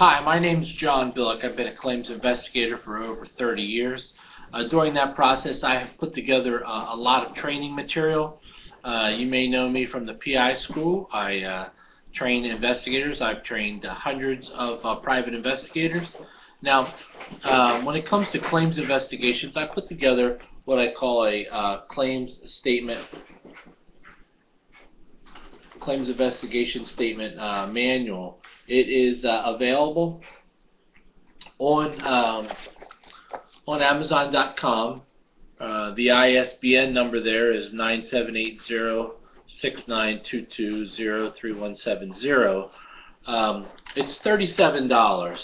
Hi, my name is John Bilyk. I've been a claims investigator for over 30 years. Uh, during that process, I have put together uh, a lot of training material. Uh, you may know me from the PI school. I uh, train investigators. I've trained hundreds of uh, private investigators. Now, when it comes to claims investigations, I put together what I call a uh, claims statement claims investigation statement uh, manual. It is uh, available on um, on Amazon.com. Uh, the ISBN number there is 9780-6922-03170. Um, it's $37,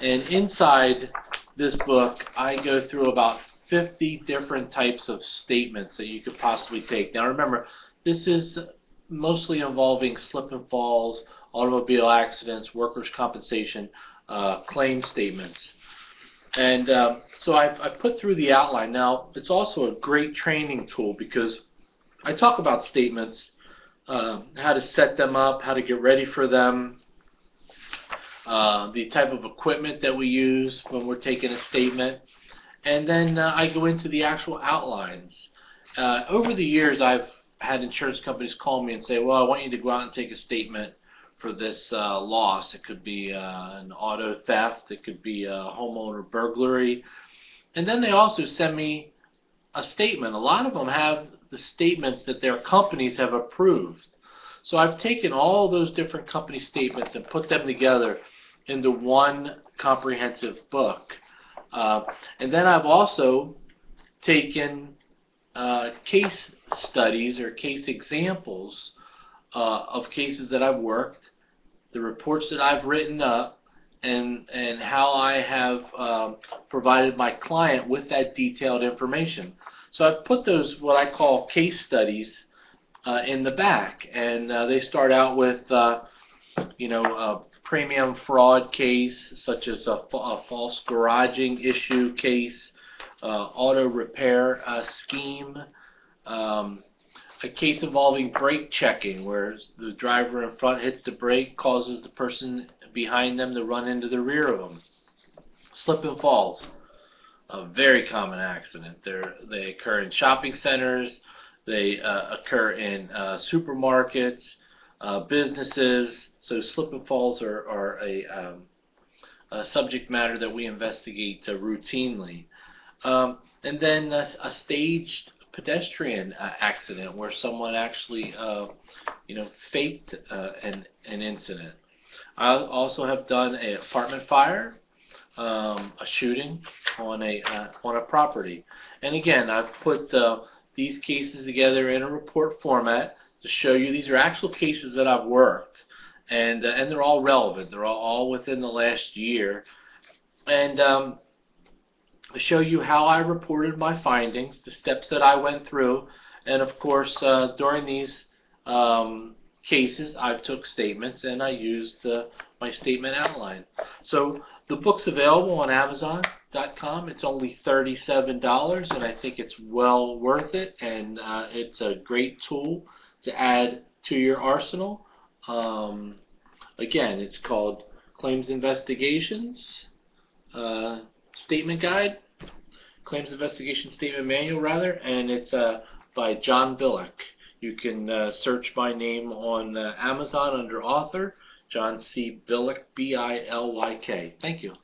and inside this book, I go through about 50 different types of statements that you could possibly take. Now remember, this is mostly involving slip and falls, automobile accidents, workers' compensation, uh, claim statements. And um, so I, I put through the outline. Now, it's also a great training tool because I talk about statements, uh, how to set them up, how to get ready for them, uh, the type of equipment that we use when we're taking a statement, and then uh, I go into the actual outlines. Uh, over the years, I've had insurance companies call me and say, well, I want you to go out and take a statement for this uh, loss. It could be uh, an auto theft. It could be a homeowner burglary. And then they also send me a statement. A lot of them have the statements that their companies have approved. So I've taken all those different company statements and put them together into one comprehensive book. Uh, and then I've also taken uh, case studies or case examples uh, of cases that I've worked, the reports that I've written up, and and how I have um, provided my client with that detailed information. So I've put those what I call case studies uh, in the back, and uh, they start out with uh, you know a premium fraud case, such as a, a false garaging issue case, uh, auto repair uh, scheme, um, a case involving brake checking where the driver in front hits the brake, causes the person behind them to run into the rear of them. Slip and falls, a very common accident. They're, they occur in shopping centers, they uh, occur in uh, supermarkets, uh, businesses. So slip and falls are, are a, um, a subject matter that we investigate uh, routinely. Um, and then a, a staged pedestrian uh, accident where someone actually, uh, you know, faked uh, an, an incident. I also have done an apartment fire, um, a shooting on a uh, on a property, and again, I've put these cases together in a report format to show you these are actual cases that I've worked, and uh, and they're all relevant. They're all, all within the last year, and um, show you how I reported my findings, the steps that I went through, and of course uh, during these um, cases I took statements and I used uh, my statement outline. So the book's available on Amazon.com. It's only $37 and I think it's well worth it and uh, it's a great tool to add to your arsenal. Um, again, it's called Claims Investigations. Statement guide, claims investigation statement manual rather, and it's uh, by John Bilyk. You can uh, search my name on uh, Amazon under author, John C. Bilyk, B-I-L-Y-K. Thank you.